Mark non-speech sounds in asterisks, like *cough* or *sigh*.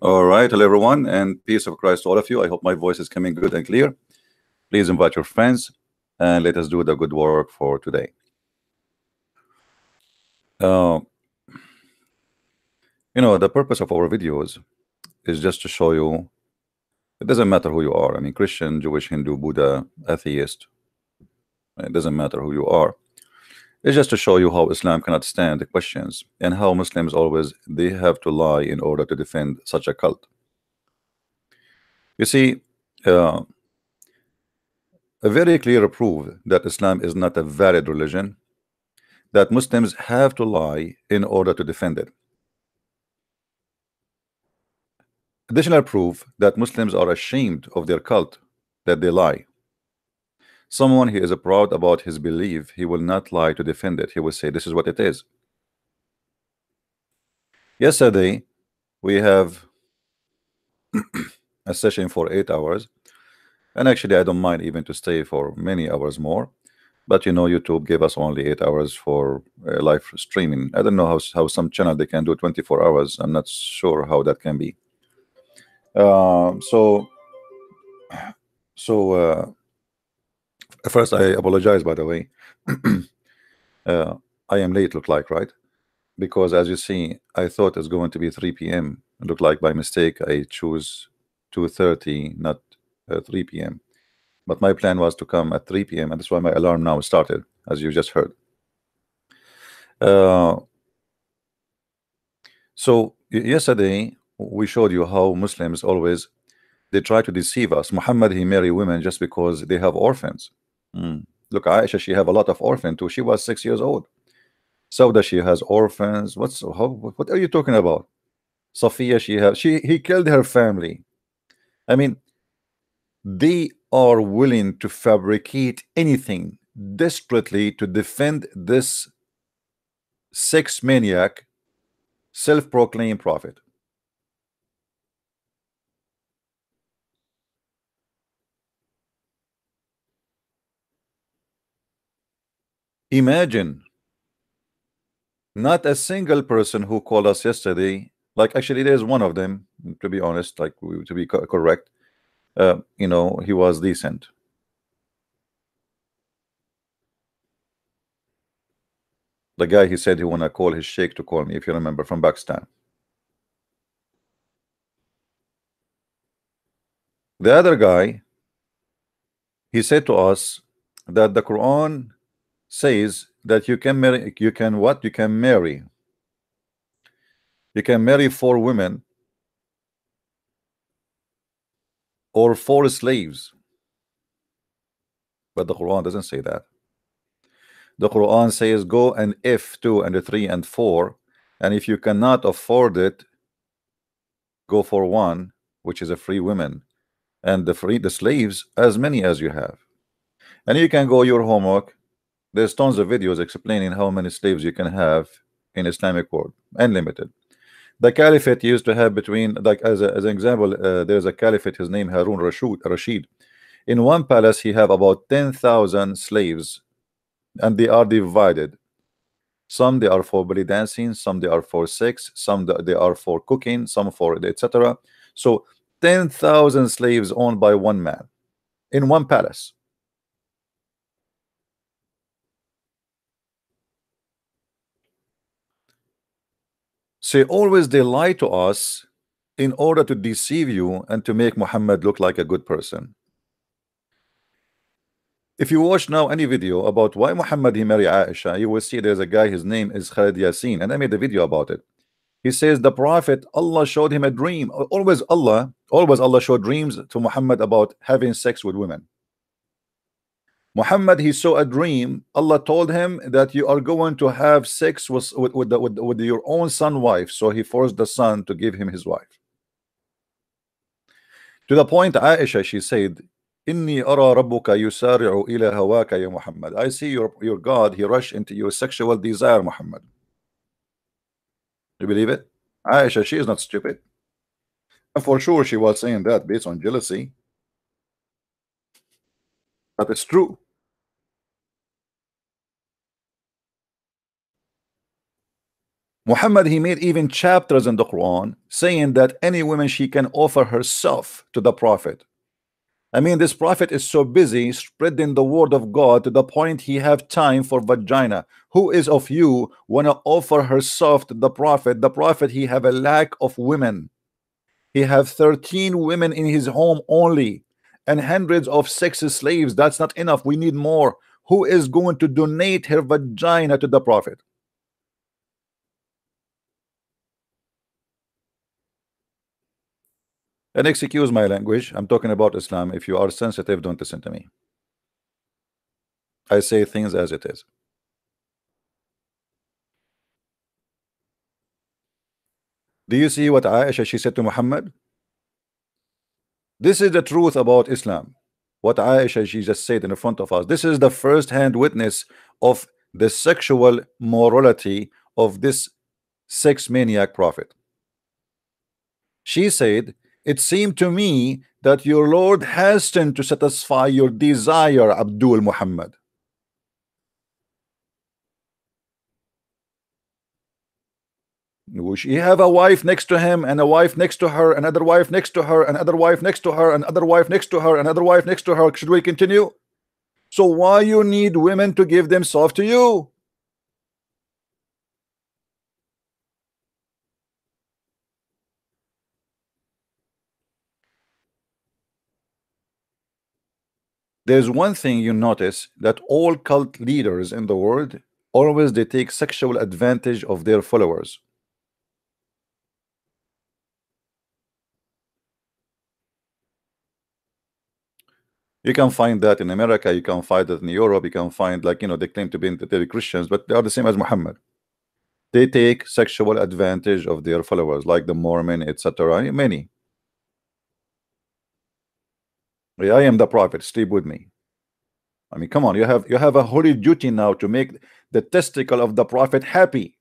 All right, hello everyone, and peace of Christ to all of you. I hope my voice is coming good and clear. Please invite your friends, and let us do the good work for today. Uh, you know, the purpose of our videos is just to show you it doesn't matter who you are. I mean, Christian, Jewish, Hindu, Buddha, atheist. It doesn't matter who you are. It's just to show you how Islam cannot stand the questions and how Muslims always they have to lie in order to defend such a cult. You see, uh, a very clear proof that Islam is not a valid religion that Muslims have to lie in order to defend it. Additional proof that Muslims are ashamed of their cult that they lie. Someone he is proud about his belief, he will not lie to defend it. He will say, This is what it is. Yesterday, we have *clears throat* a session for eight hours, and actually, I don't mind even to stay for many hours more. But you know, YouTube gave us only eight hours for uh, live streaming. I don't know how, how some channel they can do 24 hours. I'm not sure how that can be. Uh, so, so uh, First, I apologize, by the way. *clears throat* uh, I am late, look like, right? Because as you see, I thought it's going to be 3 p.m. Look like by mistake, I choose 2.30, not uh, 3 p.m. But my plan was to come at 3 p.m. and that's why my alarm now started, as you just heard. Uh, so yesterday, we showed you how Muslims always they try to deceive us. Muhammad, he marry women just because they have orphans. Mm. Look, Aisha, she have a lot of orphans too. She was six years old. so Sauda, she has orphans. What's how, what are you talking about? Sophia, she have she he killed her family. I mean, they are willing to fabricate anything desperately to defend this sex maniac, self-proclaimed prophet. Imagine not a single person who called us yesterday. Like actually, there's one of them. To be honest, like to be co correct, uh, you know, he was decent. The guy he said he wanna call his sheikh to call me, if you remember, from Pakistan. The other guy, he said to us that the Quran says that you can marry you can what? You can marry. You can marry four women or four slaves. But the Quran doesn't say that. The Quran says go and if two and three and four and if you cannot afford it go for one which is a free woman and the free the slaves as many as you have. And you can go your homework there's tons of videos explaining how many slaves you can have in Islamic world, unlimited. The caliphate used to have between, like as, a, as an example, uh, there's a caliphate, his name Harun Rashid. Rashid. In one palace, he have about 10,000 slaves, and they are divided. Some they are for belly dancing, some they are for sex, some they are for cooking, some for etc. So 10,000 slaves owned by one man in one palace. See, always they lie to us in order to deceive you and to make Muhammad look like a good person. If you watch now any video about why Muhammad he married Aisha, you will see there's a guy, his name is Khalid Yasin, and I made a video about it. He says the Prophet, Allah showed him a dream. Always Allah, always Allah showed dreams to Muhammad about having sex with women. Muhammad he saw a dream. Allah told him that you are going to have sex with with, with, the, with, with your own son wife. So he forced the son to give him his wife. To the point Aisha she said Inni ara rabbuka yusari'u ila hawaka ya Muhammad. I see your your God he rushed into your sexual desire Muhammad. Do you believe it? Aisha she is not stupid. And for sure she was saying that based on jealousy but it's true. Muhammad he made even chapters in the Quran saying that any woman she can offer herself to the prophet. I mean this prophet is so busy spreading the word of God to the point he have time for vagina. Who is of you wanna offer herself to the prophet? The prophet he have a lack of women. He have 13 women in his home only and hundreds of sex slaves that's not enough. We need more. Who is going to donate her vagina to the prophet? And excuse my language. I'm talking about Islam. If you are sensitive don't listen to me. I say things as it is. Do you see what Aisha she said to Muhammad this is the truth about Islam. What Aisha she just said in front of us this is the first-hand witness of the sexual morality of this sex maniac prophet. She said it seemed to me that your Lord hastened to satisfy your desire Abdul Muhammad He have a wife next to him and a wife next to her another wife next to her another wife next to her another wife next to her another wife next to her. Should we continue? So why you need women to give themselves to you? There's one thing you notice that all cult leaders in the world always they take sexual advantage of their followers you can find that in America you can find that in Europe you can find like you know they claim to be the Christians but they are the same as Muhammad. They take sexual advantage of their followers like the Mormon etc many. I am the prophet sleep with me. I mean come on you have you have a holy duty now to make the testicle of the prophet happy